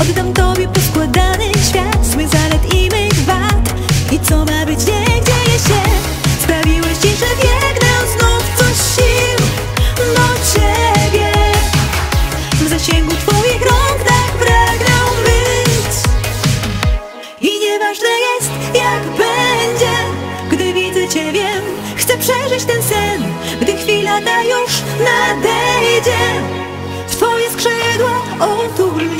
Oddam tobie poskładany świat Zły zalet i mych wad I co ma być, nie dzieje się? Sprawiłeś że biegnę znów Coś sił do ciebie. W zasięgu twoich rąk tak pragnę być. I nieważne jest jak będzie Gdy widzę cię wiem Chcę przeżyć ten sen Gdy chwila ta już nadejdzie. Twoje skrzydła otul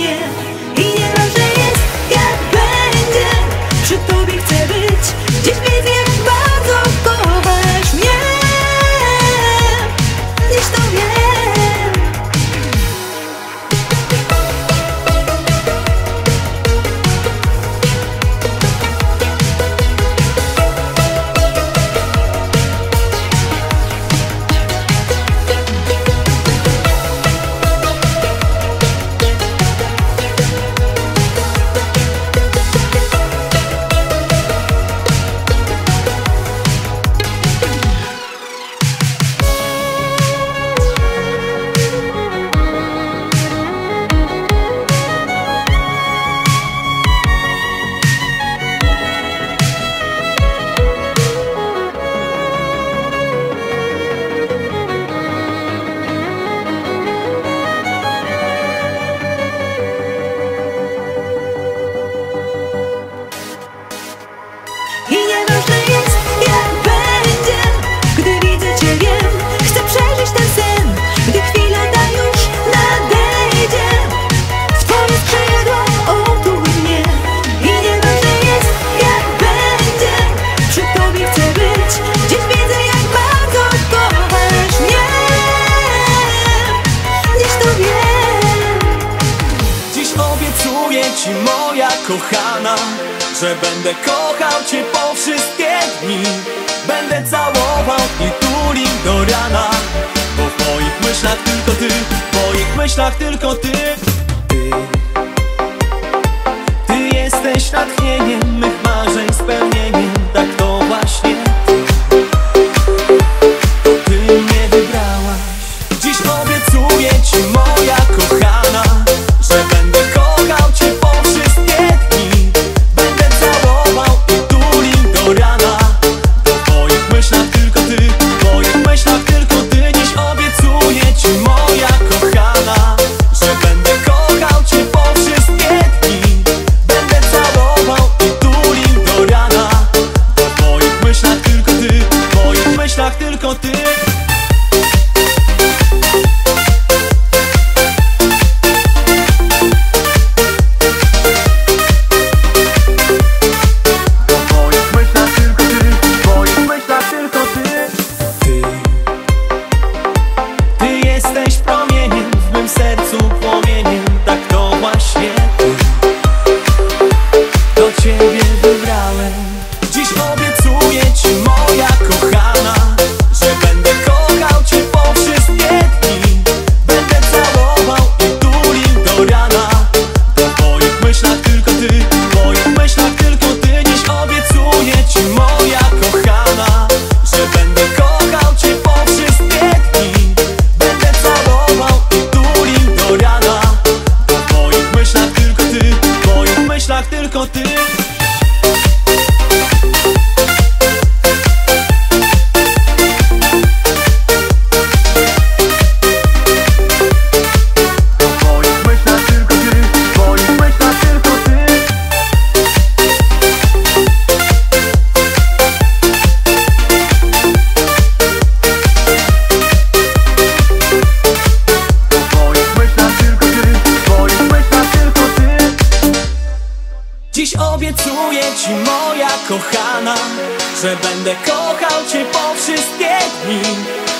Że będę kochał Cię po wszystkie dni.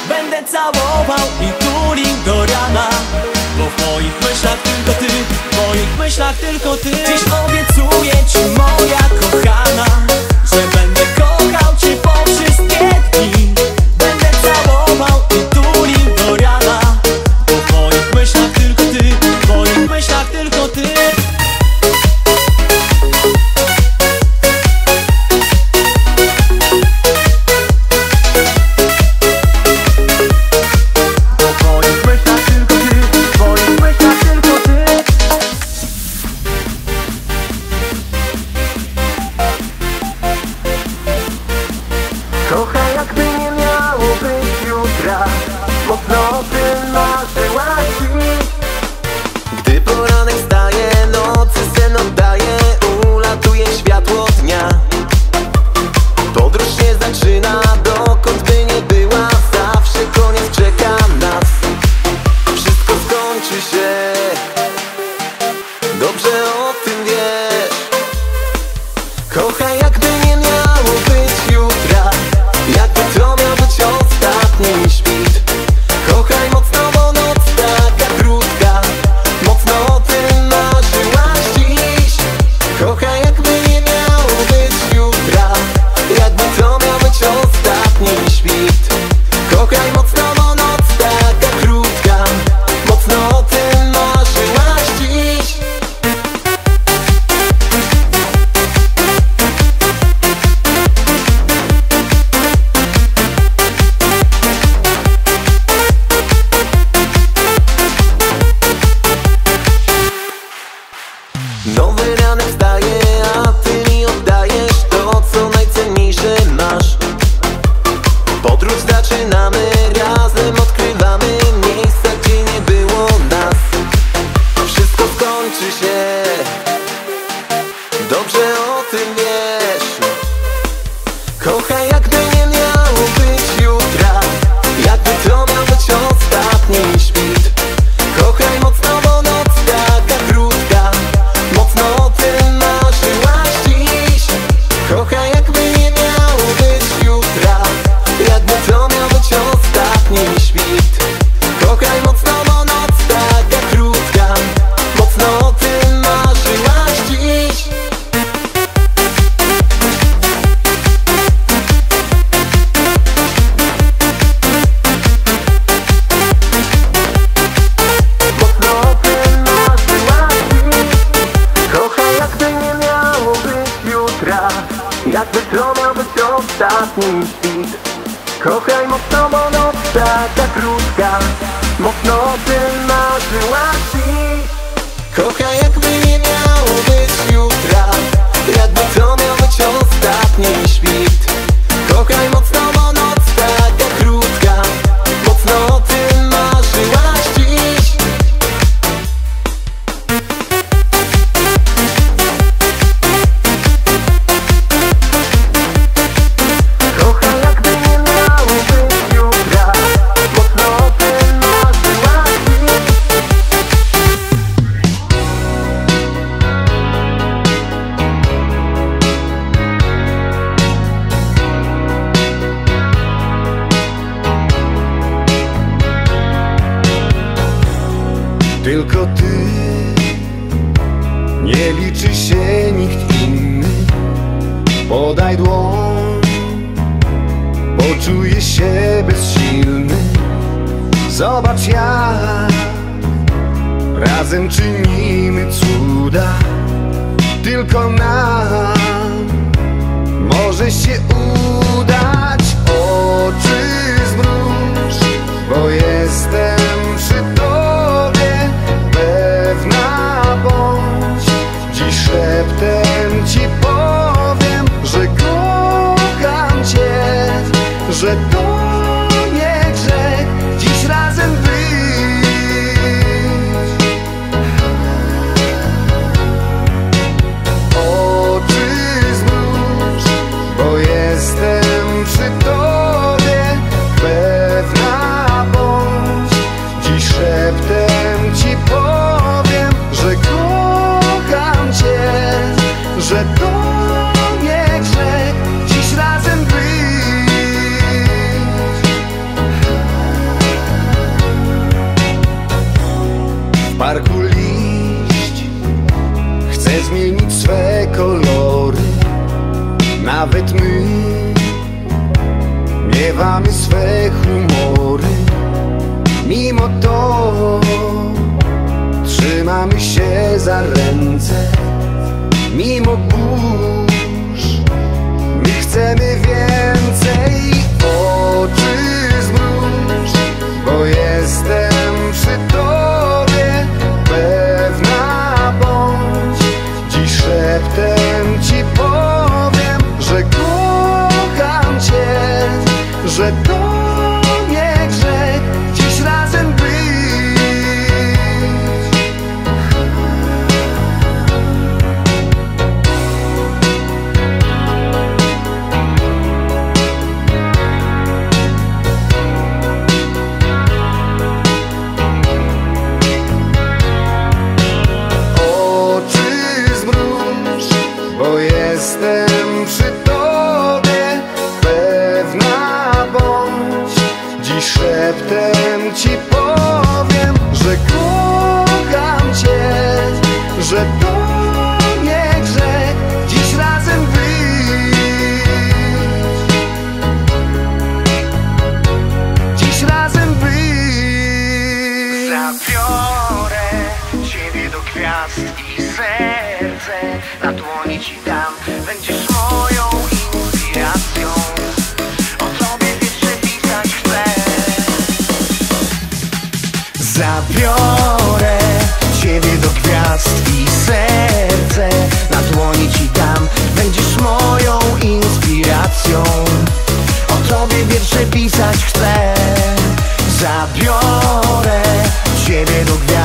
Będę całował i tulił do rana Bo w moich myślach tylko Ty W moich myślach tylko Ty. Czuję się bezsilny Zobacz ja. Razem czynimy cuda Tylko nam Może się udać Oczy arrendados. Zabiorę Ciebie do gwiazd i serce. Na dłoni Ci dam. Będziesz moją inspiracją. O Tobie wiersze pisać chcę. Zabiorę Ciebie do gwiazd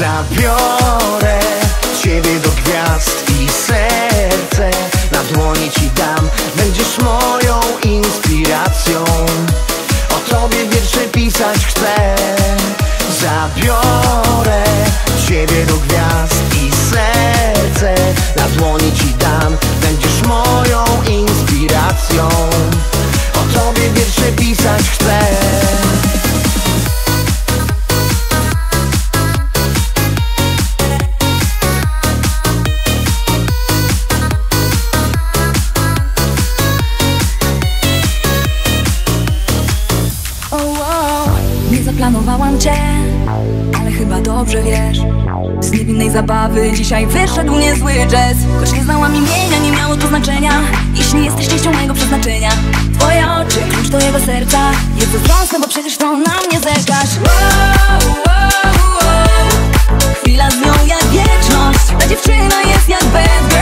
Strafiore, ci vedo Dzisiaj wyszedł niezły jazz. Choć nie znałam imienia, nie miało to znaczenia. Jeśli jesteś częścią mojego przeznaczenia Twoje oczy, klucz do jego serca. Jest zazdrosny, bo przecież to na mnie zerkasz. Wow, wow, wow. Chwila z nią jak wieczność. Ta dziewczyna jest jak bedgirl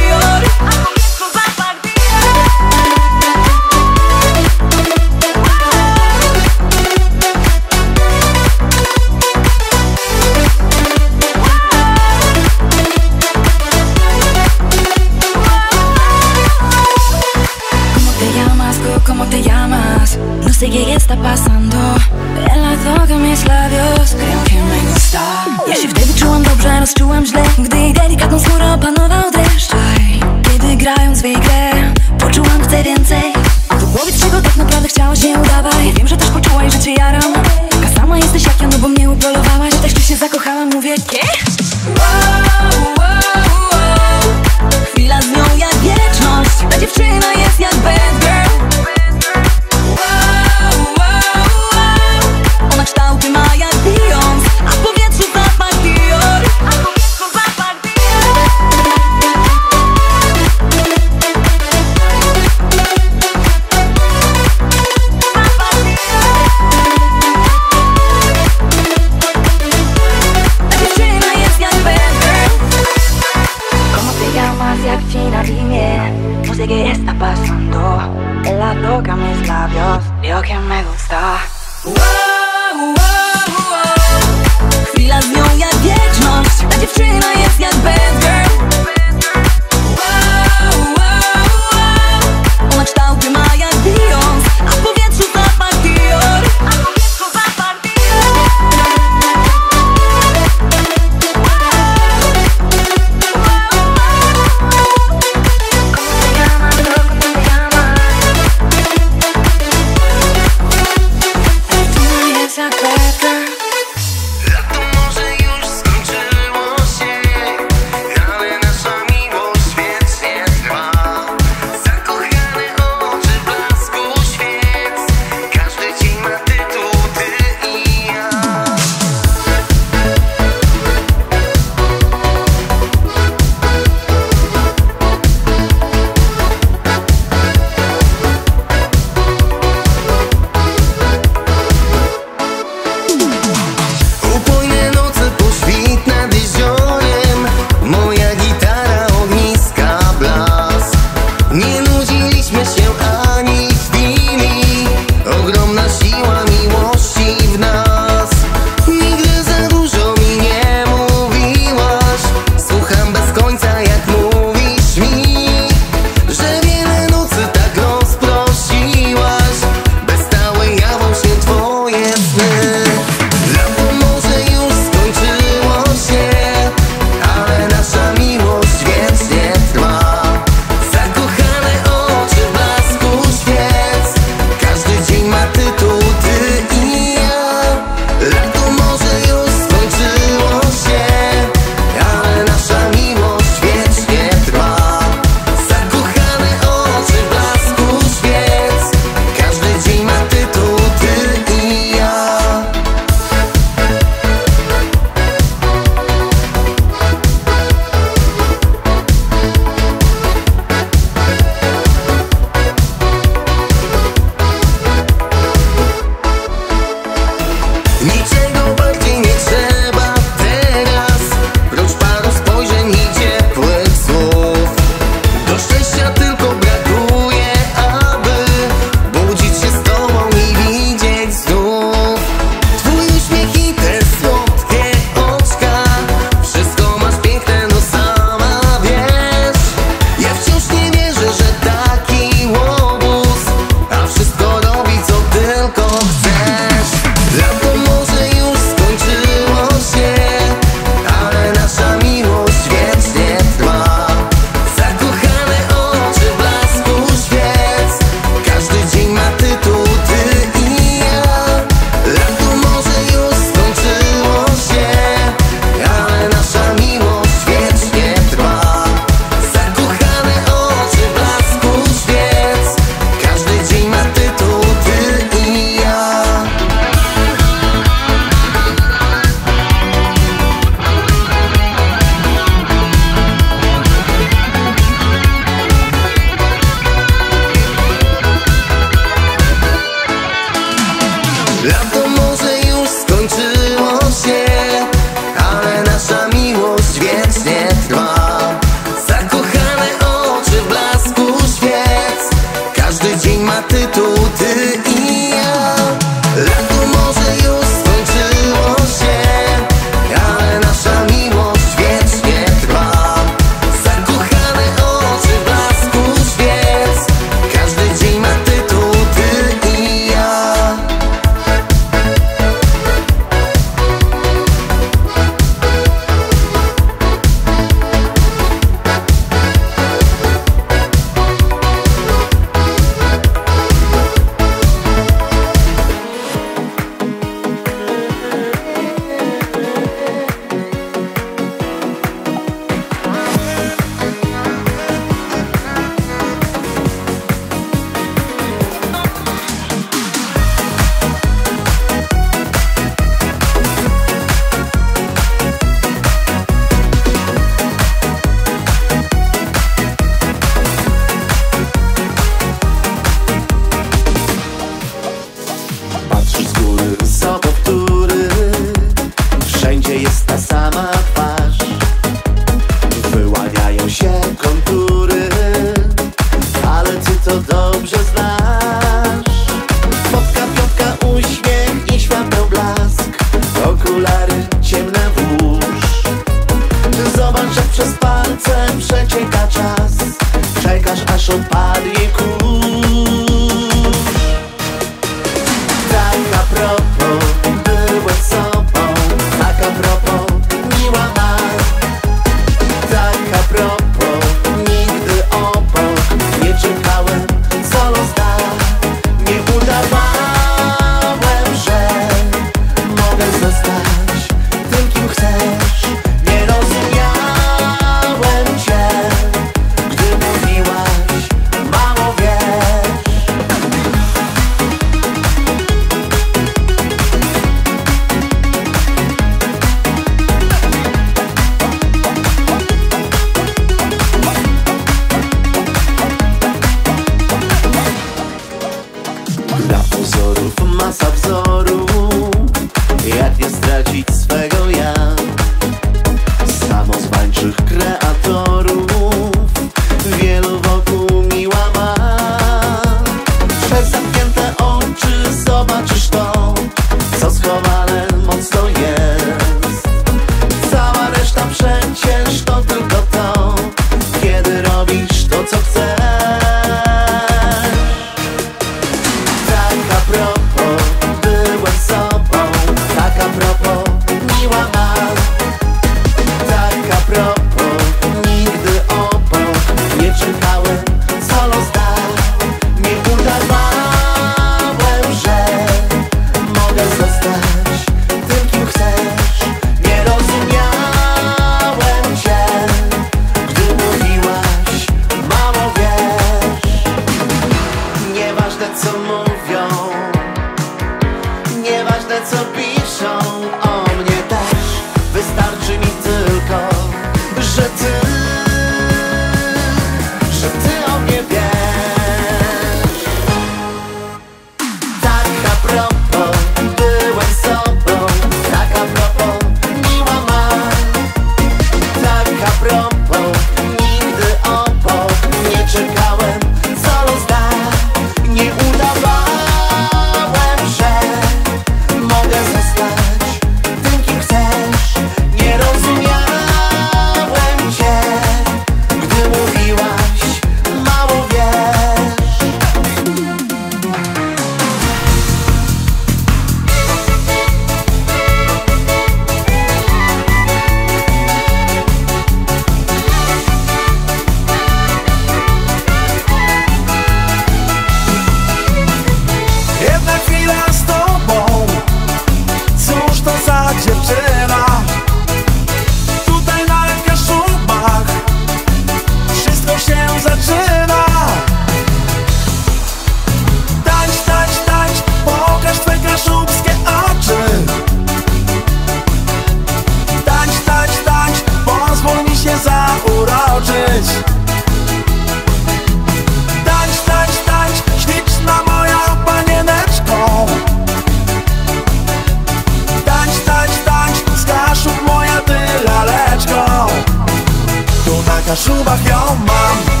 那书包要吗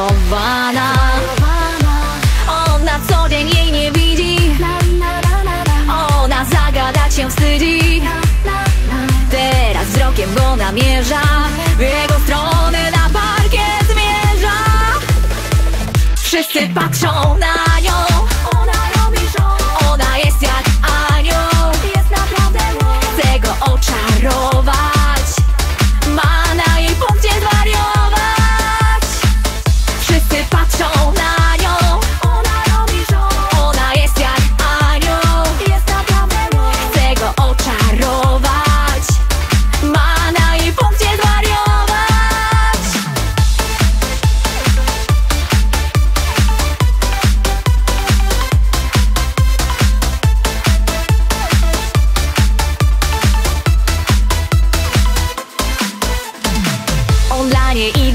your vibe.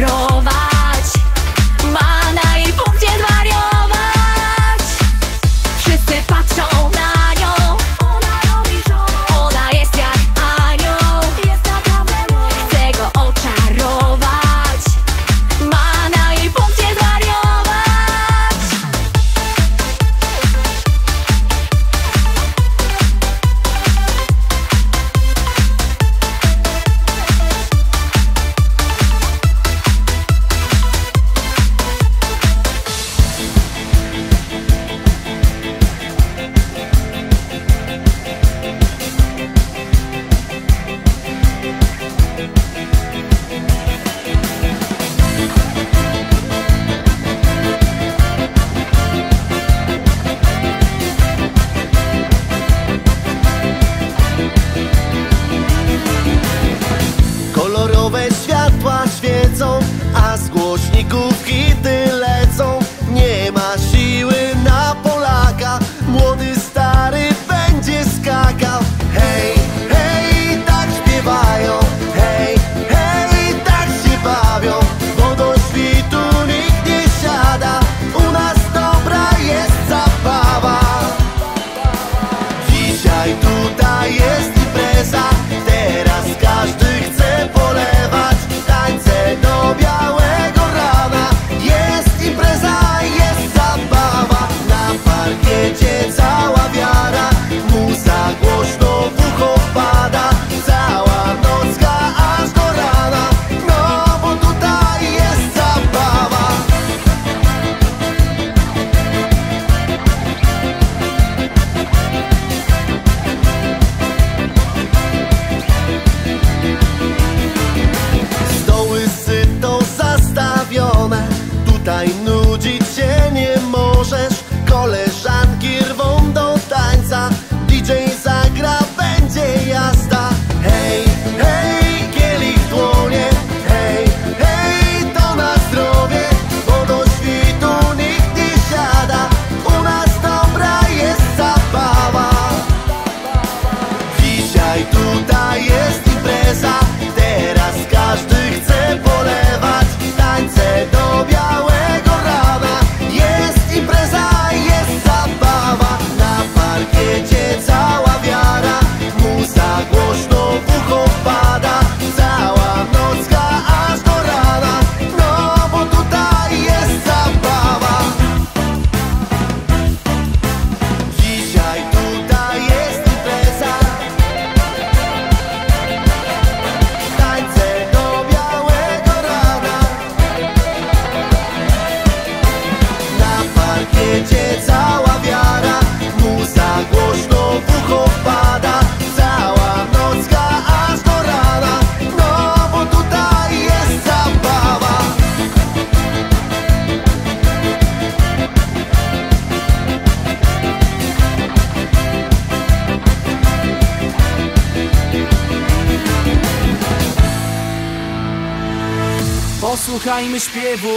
trova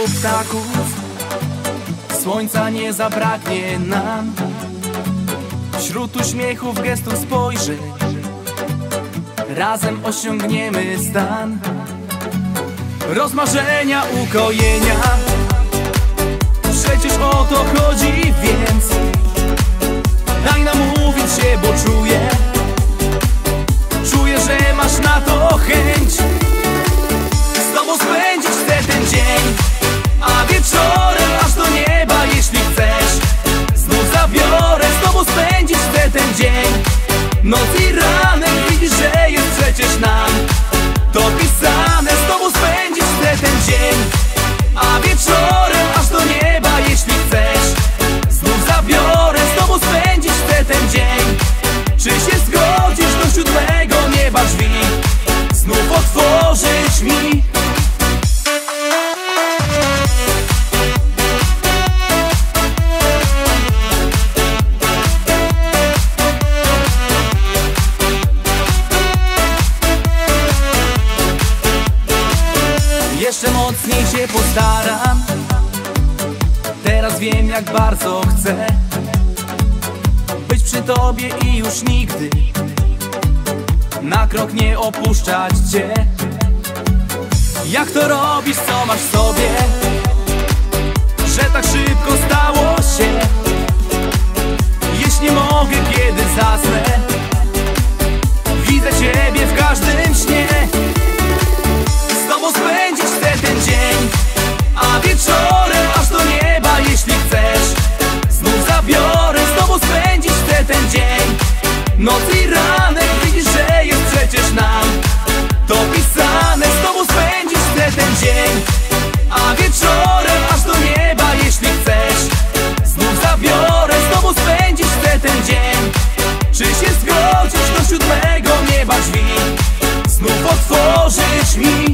ptaków Słońca nie zabraknie nam. Wśród uśmiechów, gestów spojrzeń Razem osiągniemy stan Rozmarzenia, ukojenia. Przecież o to chodzi, więc Daj nam mówić się, bo czuję. Czuję, że masz na to chęć Noc i ranek, widzisz, że jest przecież nam To pisane, z tobą spędzić ten dzień A wieczorem już nigdy Na krok nie opuszczać cię. Jak to robisz, co masz w sobie Że tak szybko stało się? Jeśli mogę, kiedy zasnę Widzę ciebie w każdym śnie. Z tobą spędzić chcę ten dzień A wieczorem aż do nieba, jeśli chcesz. Znów zabiorę, z tobą spędzić chcę ten dzień Noc i ranek, że jest przecież nam To pisane, z tobą spędzić chcę ten dzień A wieczorem aż do nieba, jeśli chcesz. Znów zabiorę, z tobą spędzić chcę ten dzień. Czy się zgodzisz do siódmego nieba drzwi? Znów otworzyć mi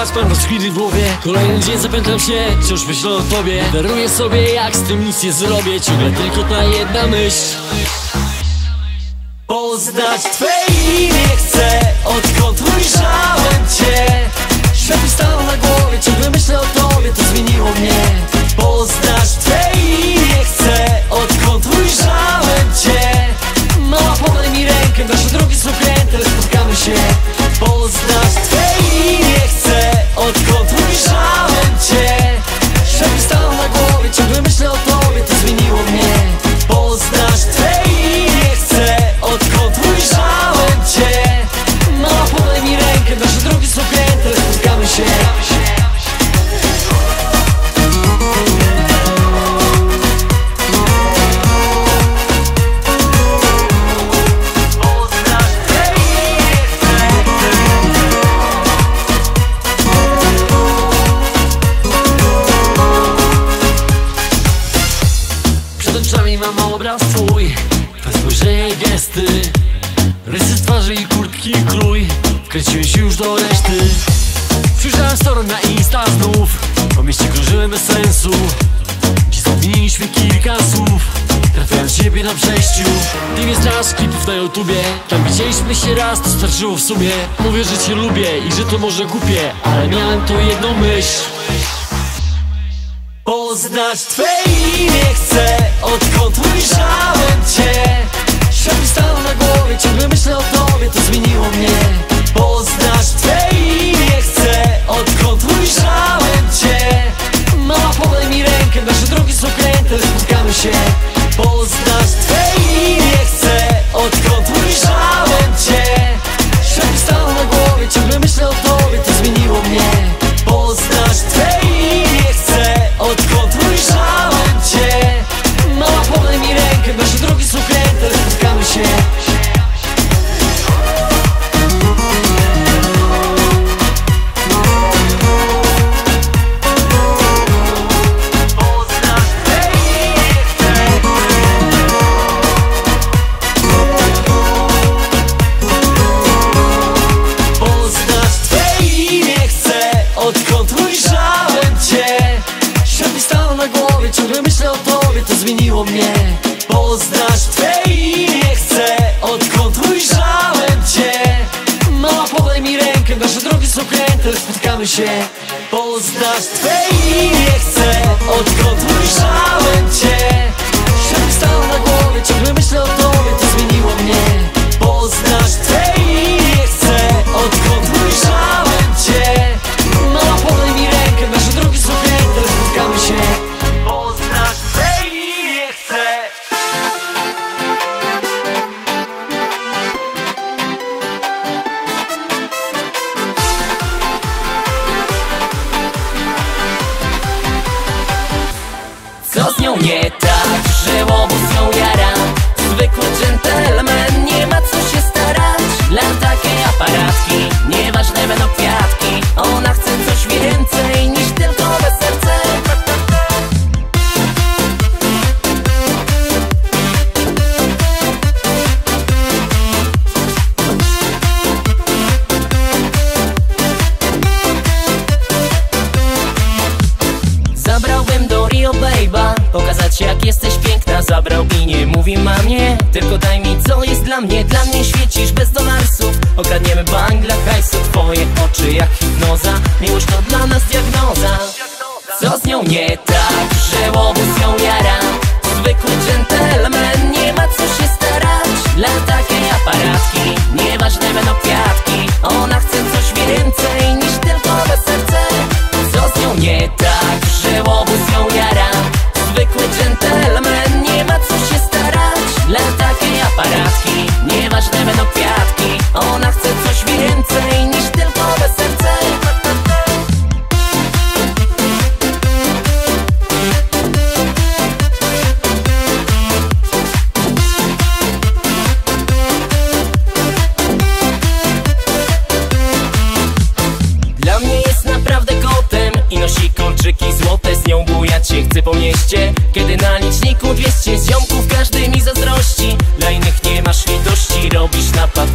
Spać mam rozkwity w głowie? Kolejny dzień zapętlam się Wciąż myślę o tobie. Daruję sobie jak z tym nic nie zrobię. Ciągle tylko ta jedna myśl. Poznać Twe YouTubie. Tam widzieliśmy się raz, to starczyło w sumie. Mówię, że cię lubię i że to może głupie Ale miałem tu jedną myśl. Poznać Twe imię chcę, odkąd ujrzałem Cię. Świat mi stanął na głowie, ciągle myślę o Tobie, to zmieniło mnie.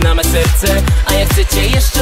Na znamy serce A jak chcecie jeszcze